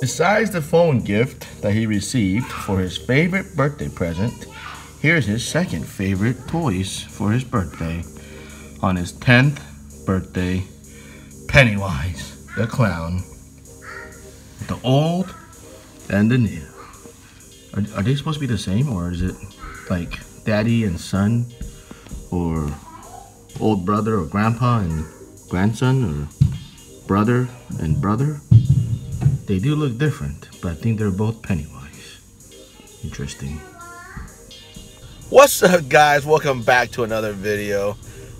Besides the phone gift that he received for his favorite birthday present, here's his second favorite toys for his birthday. On his 10th birthday, Pennywise the clown. The old and the new. Are, are they supposed to be the same or is it like daddy and son or old brother or grandpa and grandson or brother and brother? They do look different, but I think they're both Pennywise. Interesting. What's up guys? Welcome back to another video.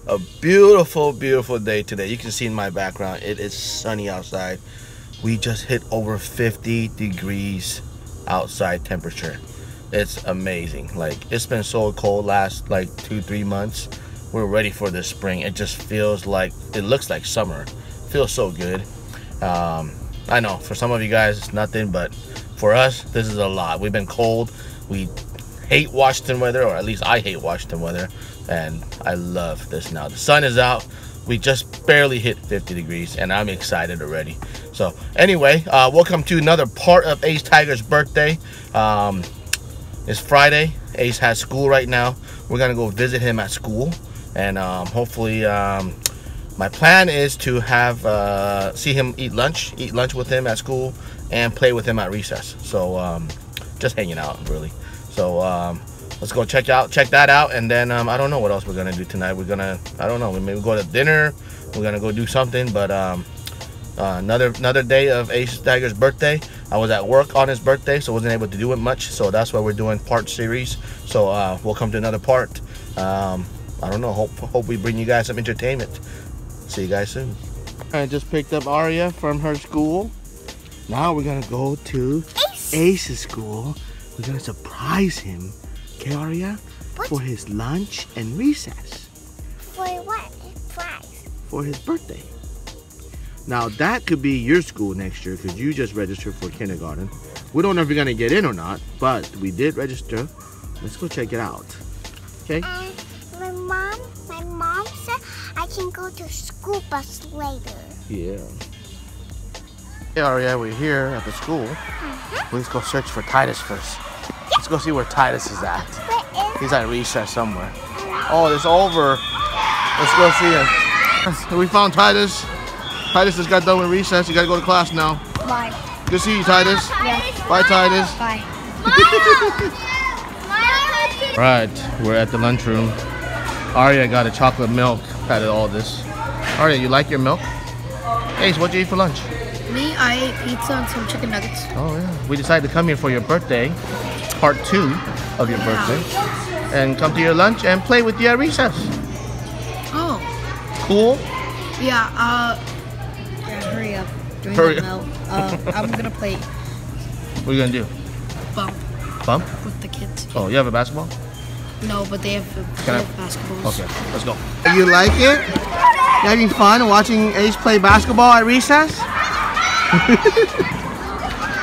A beautiful, beautiful day today. You can see in my background, it is sunny outside. We just hit over 50 degrees outside temperature. It's amazing. Like it's been so cold last like two, three months. We're ready for this spring. It just feels like, it looks like summer. Feels so good. Um, I know for some of you guys it's nothing, but for us this is a lot. We've been cold. We hate Washington weather, or at least I hate Washington weather, and I love this now. The sun is out. We just barely hit 50 degrees, and I'm excited already. So anyway, uh, welcome to another part of Ace Tiger's birthday. Um, it's Friday. Ace has school right now. We're gonna go visit him at school, and um, hopefully, um, my plan is to have uh, see him eat lunch, eat lunch with him at school, and play with him at recess. So um, just hanging out, really. So um, let's go check out check that out, and then um, I don't know what else we're gonna do tonight. We're gonna I don't know. We maybe go to dinner. We're gonna go do something, but um, uh, another another day of Ace Tiger's birthday. I was at work on his birthday, so wasn't able to do it much. So that's why we're doing part series. So uh, we'll come to another part. Um, I don't know. Hope hope we bring you guys some entertainment. See you guys soon. I just picked up Aria from her school. Now we're gonna go to Ace. Ace's school. We're gonna surprise him, okay, Aria, What? for his lunch and recess For what prize? for his birthday. Now that could be your school next year because you just registered for kindergarten. We don't know if you're gonna get in or not, but we did register. Let's go check it out. Okay? And can go to school bus later. Yeah. Hey Aria, we're here at the school. Mm-hmm. Let's go search for Titus first. Let's go see where Titus is at. Is He's at recess somewhere. Oh, it's over. Let's go see him. We found Titus. Titus just got done with recess. You gotta go to class now. Bye. Good to see you, Titus. Yeah. Bye, Titus. Bye. Right, we're at the lunchroom. Aria got a chocolate milk out of all this. Aria, you like your milk? Ace, what'd you eat for lunch? Me, I ate pizza and some chicken nuggets. Oh yeah. We decided to come here for your birthday, part two of your birthday, and come to your lunch and play with you at recess. Oh, Cool? yeah, uh, yeah, hurry up. Doing Hurry now. Uh, I'm gonna play What are you gonna do? bump Bump? with the kids. Oh, you have a basketball? No, but they have, they Can I- have basketballs. Okay, let's go. You like it? You having fun watching Ace play basketball at recess?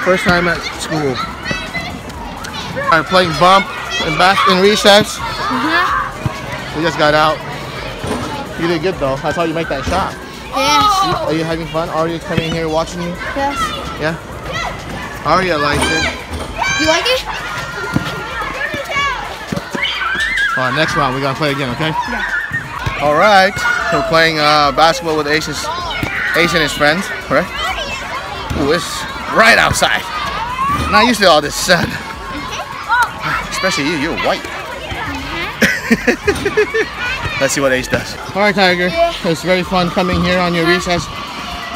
First time at school. I'm playing bump in bas- in recess. Mm-hmm. We just got out. You did good though. That's how you make that shot. Yes. Are you having fun? Aria's coming here watching you? Yes. Yeah? Aria likes it. You like it? All right, next round we're gonna play again, okay? Yeah. All right, we're playing uh, basketball with Ace's, Ace and his friends, correct? Ooh, it's right outside. Not used to all this sun. Especially you, you're white. Let's see what Ace does. All right, Tiger. It's very fun coming here on your recess,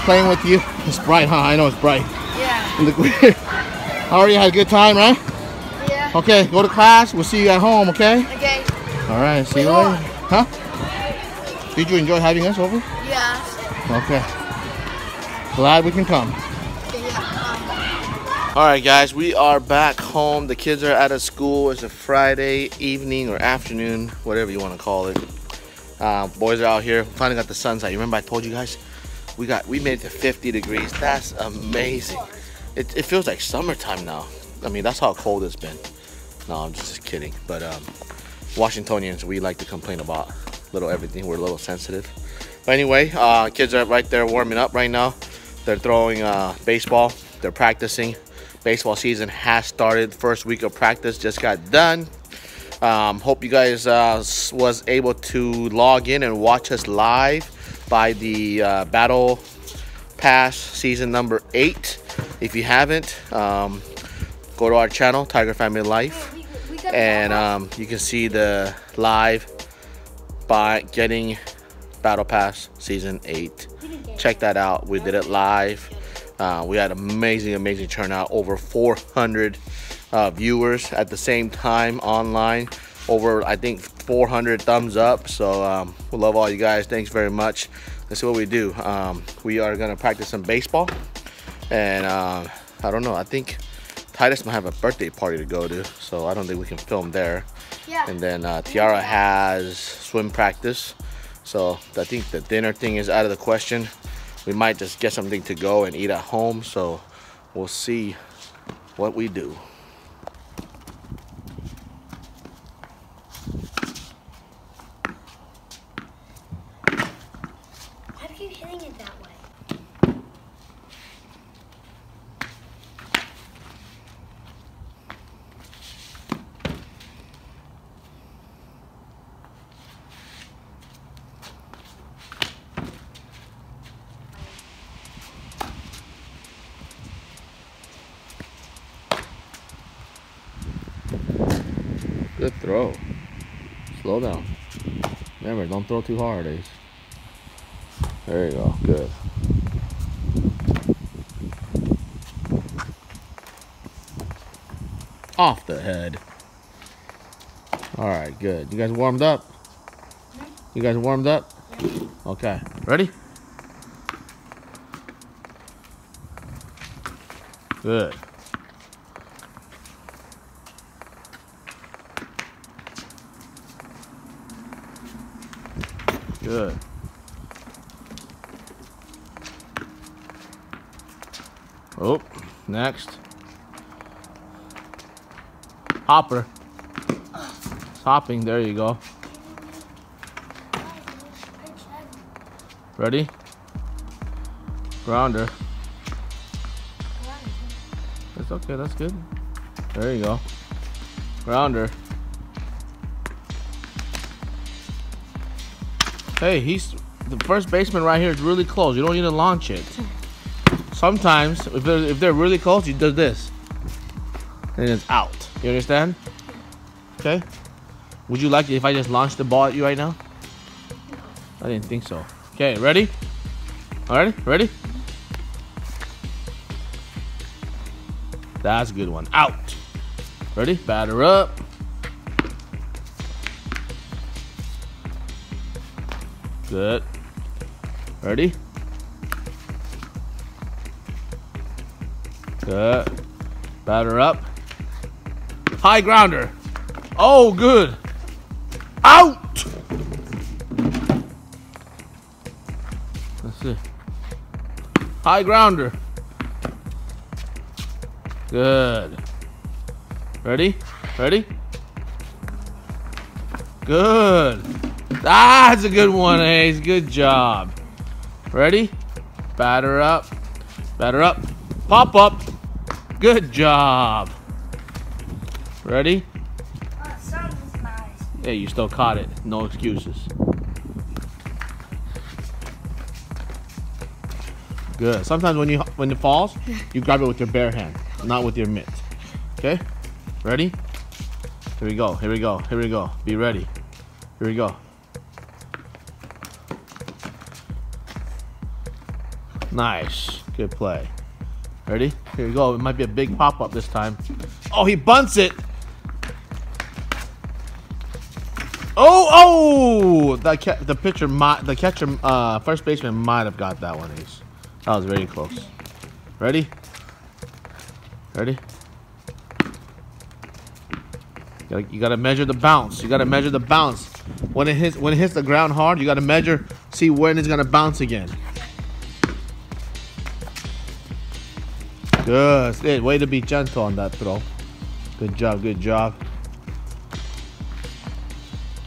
playing with you. It's bright, huh? I know it's bright. Yeah. In the Already had a good time, right? Yeah. Okay, go to class. We'll see you at home, okay? Okay. All right, see you We later. Huh? Did you enjoy having us over? Yeah. Okay. Glad we can come. All right, guys, we are back home. The kids are out of school. It's a Friday evening or afternoon, whatever you want to call it. Uh, boys are out here. Finally got the sunset. You remember I told you guys we got we made it to 50 degrees. That's amazing. It, it feels like summertime now. I mean, that's how cold it's been. No, I'm just kidding. But um, Washingtonians, we like to complain about little everything. We're a little sensitive. But anyway, uh, kids are right there warming up right now. They're throwing uh, baseball they're practicing. Baseball season has started. First week of practice just got done. Um, hope you guys uh, was able to log in and watch us live by the uh, Battle Pass season number eight. If you haven't, um, go to our channel, Tiger Family Life, and um, you can see the live by getting Battle Pass season eight. Check that out. We did it live. Uh, we had amazing, amazing turnout. Over 400 uh, viewers at the same time online. Over, I think, 400 thumbs up. So um, we love all you guys. Thanks very much. Let's see what we do. Um, we are gonna practice some baseball, and uh, I don't know. I think Titus might have a birthday party to go to, so I don't think we can film there. Yeah. And then uh, Tiara has swim practice, so I think the dinner thing is out of the question. We might just get something to go and eat at home, so we'll see what we do. Good throw. Slow down. Remember, don't throw too hard, Ace. There you go. Good. Off the head. All right, good. You guys warmed up? You guys warmed up? Okay. Ready? Good. Good. Oh, next. Hopper. It's hopping. There you go. Ready? Grounder. That's okay. That's good. There you go. Grounder. Hey, he's the first baseman right here is really close. You don't need to launch it. Sometimes, if they're, if they're really close, you do this. And it's out. You understand? Okay? Would you like it if I just launched the ball at you right now? I didn't think so. Okay, ready? Alright, ready? That's a good one. Out. Ready? Batter up. Good. Ready? Good. Batter up. High grounder. Oh, good. Out. Let's see. High grounder. Good. Ready? Ready? Good. Ah, that's a good one, Ace. Good job. Ready? Batter up. Batter up. Pop up. Good job. Ready? Hey, you still caught it. No excuses. Good. Sometimes when you when it falls, you grab it with your bare hand, not with your mitt. Okay? Ready? Here we go. Here we go. Here we go. Be ready. Here we go. Nice. Good play. Ready? Here we go. It might be a big pop up this time. Oh, he bunts it. Oh, oh! The ca- the pitcher, might, the catcher, uh, first baseman might have got that one, Ace. That was very close. Ready? Ready? You gotta, you gotta measure the bounce. You gotta measure the bounce. When it hits, when it hits the ground hard, you gotta measure, see when it's gonna bounce again. Good. Way to be gentle on that throw. Good job. Good job.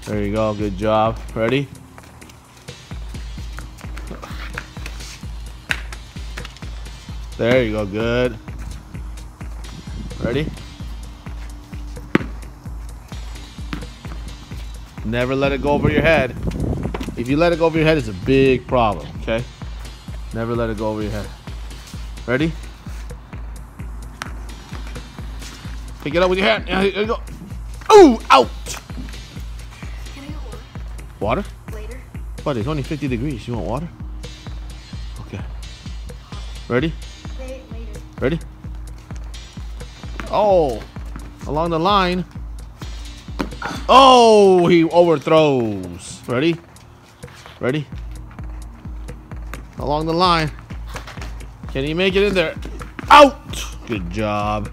There you go. Good job. Ready? There you go. Good. Ready? Never let it go over your head. If you let it go over your head, it's a big problem, okay? Never let it go over your head. Ready? Pick it up with your hand. Here you go. Ooh, out. Can I get Water? later? But it's only 50 degrees. You want water? Okay. Ready? Later. Ready? Oh, along the line. Oh, he overthrows. Ready? Ready? Along the line. Can he make it in there? Out! Good job.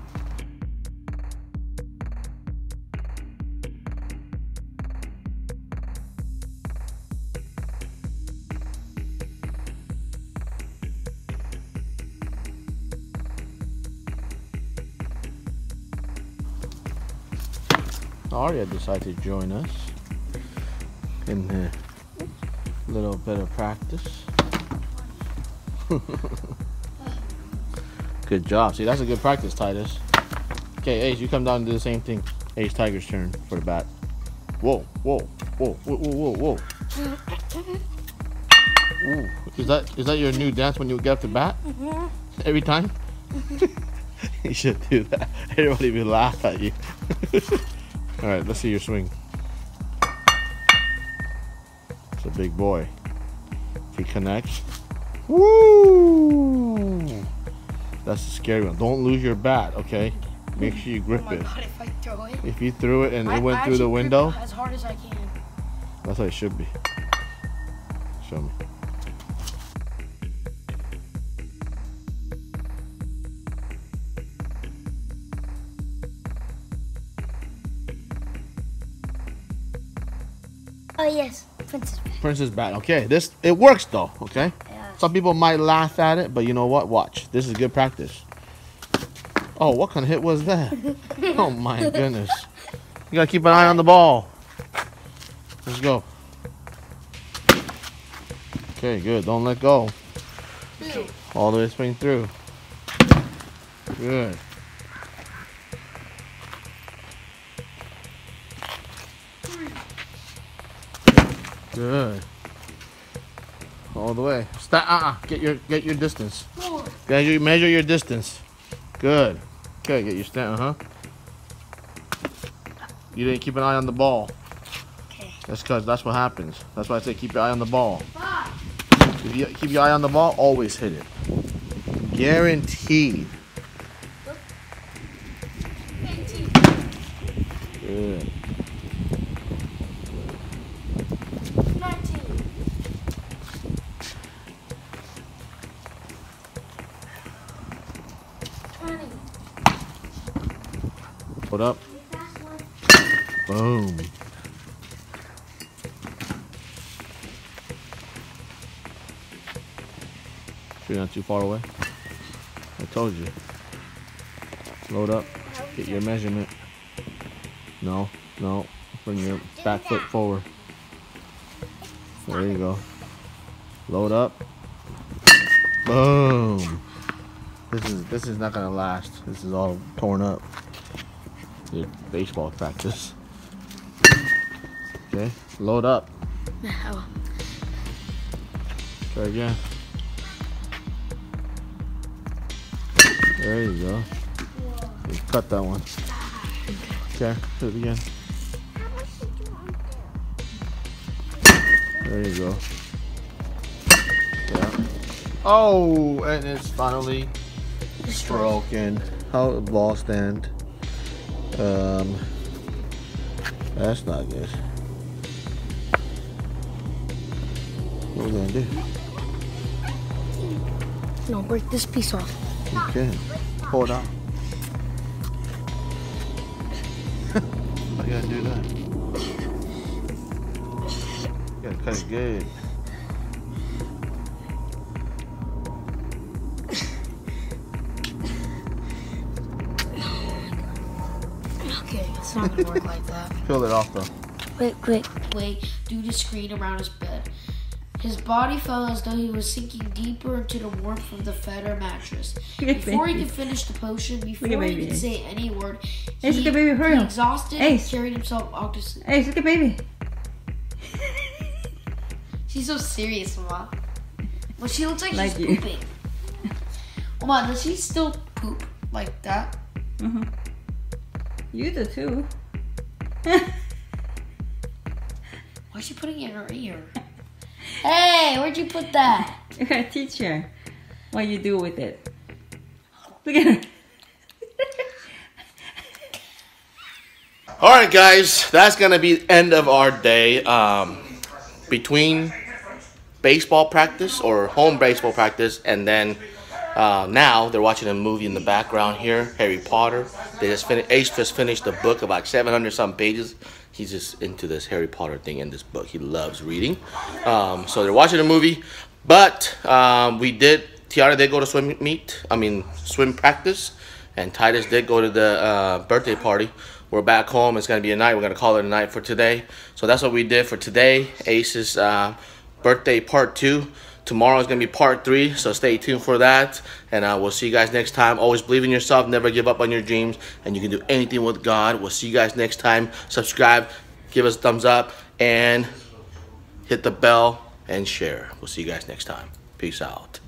Aria decided to join us in a little bit of practice. good job. See, that's a good practice, Titus. Okay, Ace, you come down and do the same thing. Ace Tiger's turn for the bat. Whoa, whoa, whoa, whoa, whoa, whoa, whoa. Ooh, is that is that your new dance when you get up the bat? Mm-hmm. Every time? Mm-hmm. you should do that. Everybody will laugh at you. All right, let's see your swing. It's a big boy. If he connects, woo! That's a scary one. Don't lose your bat, okay? Make sure you grip Oh my it. god, if I throw it. If you threw it and I- it went I through the window, As hard as I can. that's how it should be. Show me. Yes, Princess. Princess bat. Okay, this it works though. Okay. Yeah. Some people might laugh at it, but you know what? Watch. This is good practice. Oh, what kind of hit was that? oh my goodness. You gotta keep an eye on the ball. Let's go. Okay, good. Don't let go. All the way swing through. Good. Good. All the way. Stop. Uh-uh. Get your get your distance. Measure measure your distance. Good. Okay. Get your stand. Uh huh. You didn't keep an eye on the ball. Okay. That's because that's what happens. That's why I say keep your eye on the ball. If you keep your eye on the ball, always hit it. Guaranteed. You're not too far away? I told you. Load up. Get your measurement. No, no. Bring your back foot forward. There you go. Load up. Boom. This is this is not gonna last. This is all torn up. Your baseball practice. Okay, load up. No. Try again. There you go. You cut that one. Okay, do it again. There? You go. Yeah. Oh, and it's finally broken. How the ball stand? Um, that's not good. What are we gonna do? No, break this piece off. Okay, hold on. I gotta do that. You gotta cut it good. Okay, it's not gonna work like that. Peel it off though. Quick, quick. Wait, do the screen around his bed. His body felt as though he was sinking deeper into the warmth of the feather mattress. Before he could finish the potion, before he could say any word, Ace, he, at baby, hurry he exhausted, Ace. carried himself out to sleep. Hey, look at baby. She's so serious, Mama. Well, she looks like, Like she's you. pooping. Mama, does she still poop like that? Uh-huh. You do too. Why is she putting it in her ear? Hey, where'd you put that? You gotta teach what you do with it. Look at her. All right, guys, that's gonna be the end of our day. Um, between baseball practice or home baseball practice, and then uh, now they're watching a movie in the background here, Harry Potter. They just finished. Ace just finished the book, about 700 some pages. He's just into this Harry Potter thing in this book. He loves reading. Um, so they're watching a movie, but um, we did. Tiara did go to swim meet. I mean, swim practice, and Titus did go to the uh, birthday party. We're back home. It's gonna be a night. We're gonna call it a night for today. So that's what we did for today. Ace's uh, birthday part two. Tomorrow is gonna be part three. So stay tuned for that. And uh, we'll see you guys next time. Always believe in yourself. Never give up on your dreams. And you can do anything with God. We'll see you guys next time. Subscribe. Give us a thumbs up and hit the bell and share. We'll see you guys next time. Peace out.